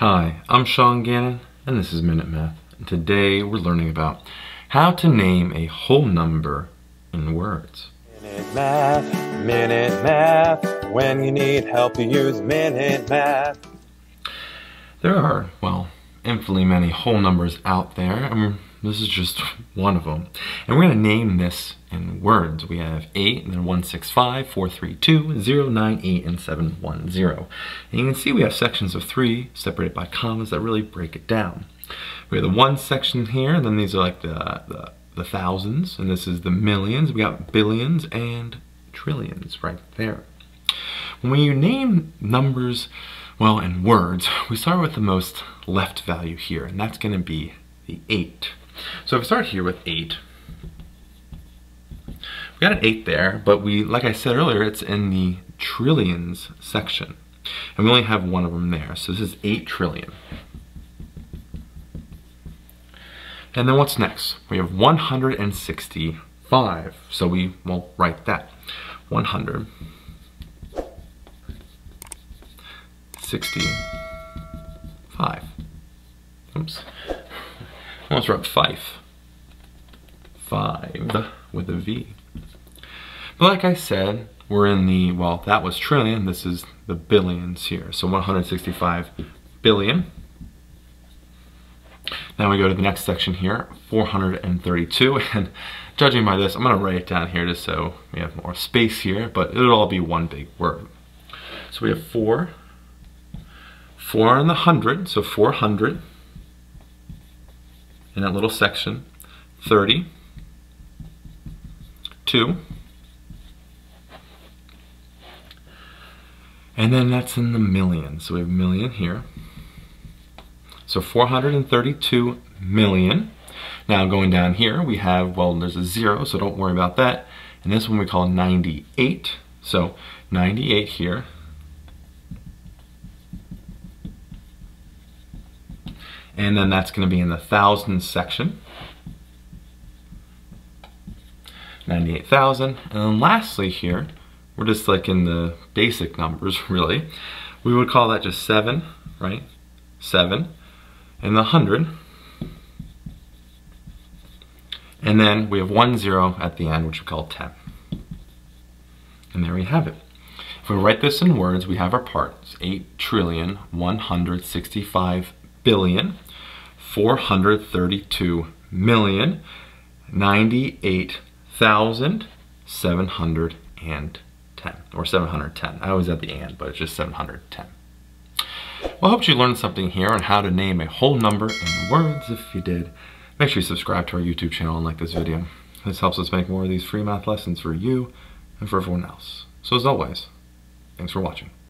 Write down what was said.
Hi, I'm Sean Gannon, and this is Minute Math. And today we're learning about how to name a whole number in words. Minute Math, Minute Math. When you need help, you use Minute Math. There are, well, infinitely many whole numbers out there, and this is just one of them. And we're going to name this in words. We have 8, and then 165, 432, 098, and 710. And you can see we have sections of 3 separated by commas that really break it down. We have the 1 section here, and then these are like the, the, the thousands, and this is the millions. We got billions and trillions right there. When you name numbers, well, in words, we start with the most left value here, and that's going to be the 8. So if we start here with 8, we got an 8 there, but we, like I said earlier, it's in the trillions section. And we only have one of them there, so this is 8 trillion. And then what's next? We have 165. So we will write that. 165. Oops. Almost wrote five. Five with a V. But like I said, we're in the, well, that was trillion. This is the billions here. So 165 billion. Now we go to the next section here, 432. And judging by this, I'm gonna write it down here just so we have more space here, but it'll all be one big word. So we have four, four in the hundred, so 400 in that little section, 30, 2, and then that's in the million. So we have million here. So 432 million. Now going down here, we have, well, there's a zero, so don't worry about that. And this one we call 98. So 98 here. And then that's gonna be in the thousands section. 98,000. And then lastly here, we're just like in the basic numbers really. We would call that just seven, right? Seven. And the hundred. And then we have one zero at the end, which we call 10. And there we have it. If we write this in words, we have our parts. 8 trillion, 165 billion, 432 million, 98,710, or 710. I always add the and, but it's just 710. Well, I hope you learned something here on how to name a whole number in words. If you did, make sure you subscribe to our YouTube channel and like this video. This helps us make more of these free math lessons for you and for everyone else. So as always, thanks for watching.